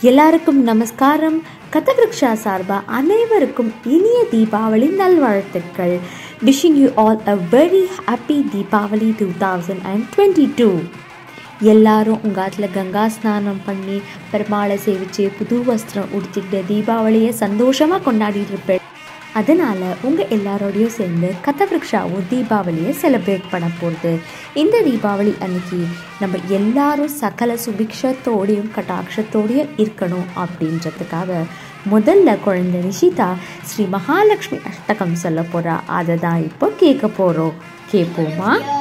எல்லாருக்கும் நமஸ்காரம். கதவிருக்ஷா சார்பா அனைவருக்கும் இனிய தீபாவளி நல்வாழ்த்துக்கள். Wishing you all a very happy Deepavali two thousand and twenty two எல்லாரும் உங்கள் ஆற்றில் கங்கா ஸ்நானம் பண்ணி பெருமாளை சேவிச்சு புது வஸ்திரம் உடுத்திக்கிட்டு தீபாவளியை சந்தோஷமாக கொண்டாடிட்டு இருப்பேன் அதனால் உங்கள் எல்லாரோடையும் சேர்ந்து கதவிருக்ஷாவும் தீபாவளியை செலிப்ரேட் பண்ண போகுது. இந்த தீபாவளி அன்னைக்கு நம்ம எல்லாரும் சகல சுபிக்ஷத்தோடையும் கட்டாட்சத்தோடையும் இருக்கணும் அப்படின்றதுக்காக முதல்ல குழந்தை நிஷிதா ஸ்ரீ மகாலட்சுமி அஷ்டகம் சொல்ல போகிறா அதை தான் இப்போ கேட்க போகிறோம் கேட்போமா?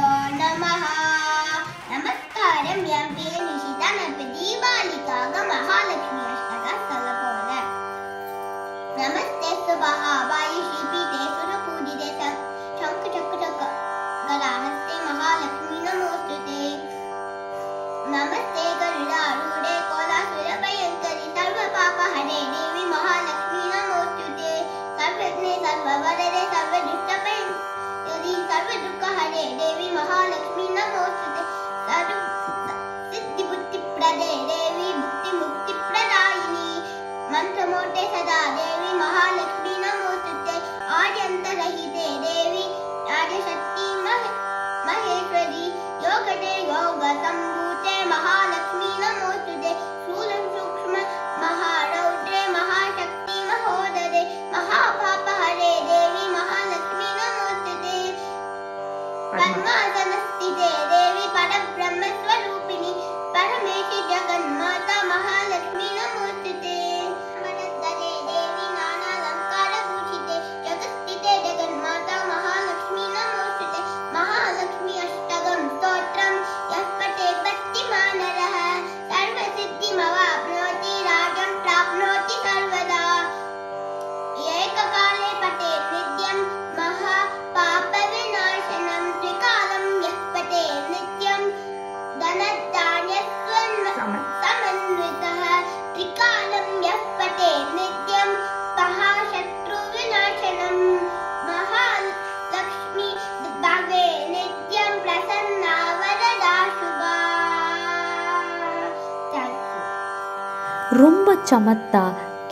ரொம்ப சமத்தா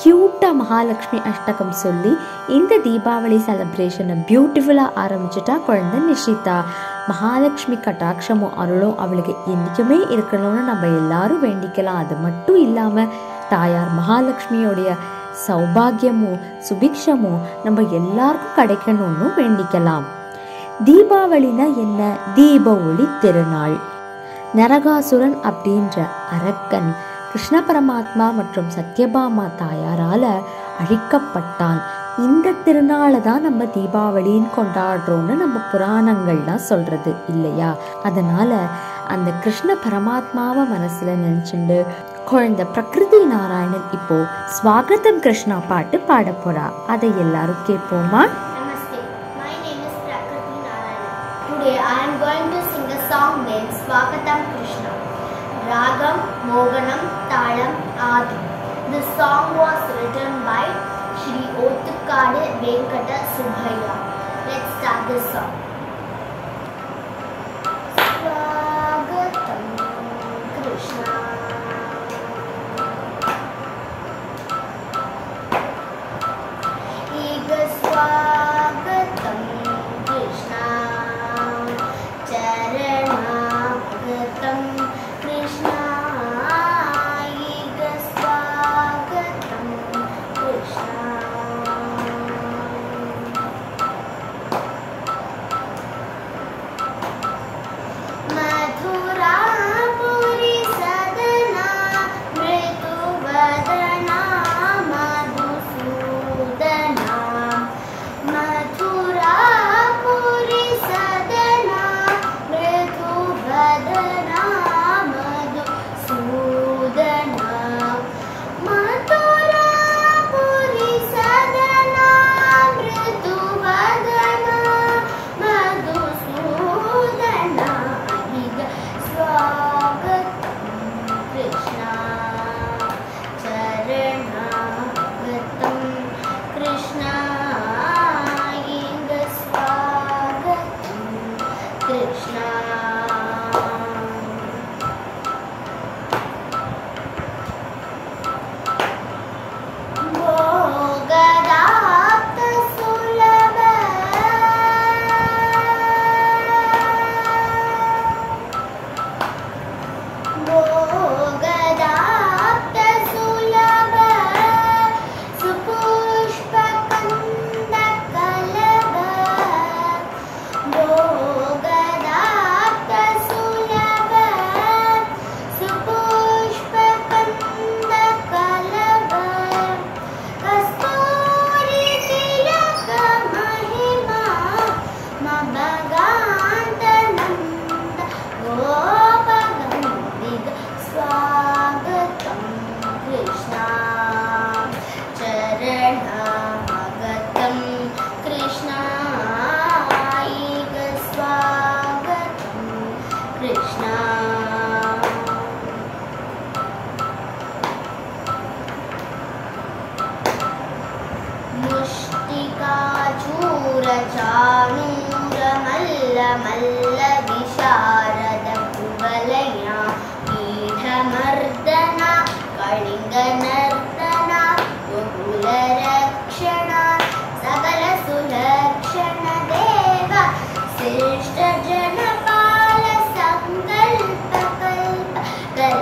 க்யூட்டாக மகாலட்சுமி அஷ்டகம் சொல்லி இந்த தீபாவளி செலப்ரேஷனை பியூட்டிஃபுல்லாக ஆரம்பிச்சிட்டா குழந்தை நிஷிதா. மகாலட்சுமி கட்டாட்சமும் அருளும் அவளுக்கு என்றைக்குமே இருக்கணும்னு நம்ம எல்லாரும் வேண்டிக்கலாம். அது மட்டும் இல்லாமல் தாயார் மகாலட்சுமியோடைய சௌபாகியமும் சுபிக்ஷமும் நம்ம எல்லாருக்கும் கிடைக்கணும்னு வேண்டிக்கலாம். தீபாவளினா என்ன? தீப ஒளி திருநாள். நரகாசுரன் அப்படின்ற அரக்கன் கிருஷ்ண பரமாத்மா மற்றும் சத்யபாமா தாயாரால அழிக்கப்பட்டான். இந்த திருநாளை தான் நம்ம தீபாவளின்னு கொண்டாடுறோம்னு நம்ம புராணங்கள்லாம் சொல்றது இல்லையா? அதனால அந்த கிருஷ்ண பரமாத்மாவை மனசுல நினைச்சுண்டு குழந்தை பிரகிருதி நாராயணன் இப்போ ஸ்வாகதம் கிருஷ்ணா பாட்டு பாட போறா. அதை எல்லாரும் கேட்போமா Today I am going to sing a song named Swagatam Krishna. Ragam, Moganam, Talam, Adi. This song was written by Sri Otukade Venkata Subhaya. Let's start this song.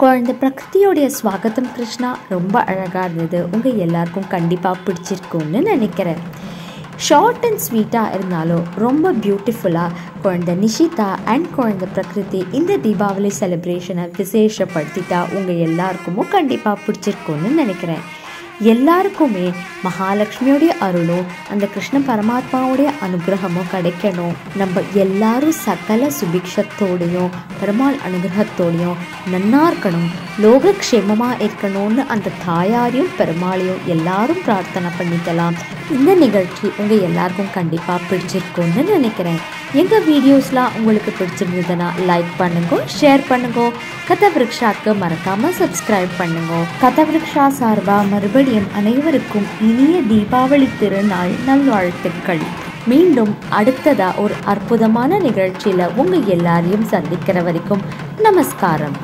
குழந்தை பிரகிருதியோடைய ஸ்வாகத்தம் கிருஷ்ணா ரொம்ப அழகாக இருந்தது. உங்கள் எல்லாருக்கும் கண்டிப்பாக பிடிச்சிருக்கும்னு நினைக்கிறேன். ஷார்ட் அண்ட் ஸ்வீட்டாக இருந்தாலும் ரொம்ப பியூட்டிஃபுல்லாக குழந்தை நிஷிதா அண்ட் குழந்தை பிரகிருதி இந்த தீபாவளி செலிப்ரேஷனை விசேஷப்படுத்திட்டா உங்கள் எல்லாருக்குமோ கண்டிப்பாக பிடிச்சிருக்கும்னு நினைக்கிறேன். எல்லாருக்குமே மகாலட்சுமியோடைய அருளும் அந்த கிருஷ்ண பரமாத்மாவுடைய அனுகிரகமும் கிடைக்கணும். நம்ம எல்லாரும் சகல சுபிக்ஷத்தோடையும் பெருமாள் அனுகிரகத்தோடையும் நன்னா இருக்கணும். லோகக்ஷேமமாக இருக்கணும்னு அந்த தாயாரையும் பெருமாளையும் எல்லாரும் பிரார்த்தனை பண்ணிக்கலாம். இந்த நிகழ்ச்சி உங்கள் எல்லாருக்கும் கண்டிப்பாக பிடிச்சிருக்கும்னு நினைக்கிறேன். எங்கள் வீடியோஸ்லாம் உங்களுக்கு பிடிச்சிருந்ததுன்னா லைக் பண்ணுங்க ஷேர் பண்ணுங்க. கதவிருக்ஷாக்கு மறக்காமல் சப்ஸ்கிரைப் பண்ணுங்க. கதவிருக்ஷா சார்பாக மறுபடியும் அனைவருக்கும் இனிய தீபாவளி திருநாள் நல்வாழ்த்துக்கள். மீண்டும் அடுத்ததா ஒரு அற்புதமான நிகழ்ச்சியில் உங்கள் எல்லாரையும் சந்திக்கிற வரைக்கும் நமஸ்காரம்.